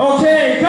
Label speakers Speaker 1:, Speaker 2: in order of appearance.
Speaker 1: Okay,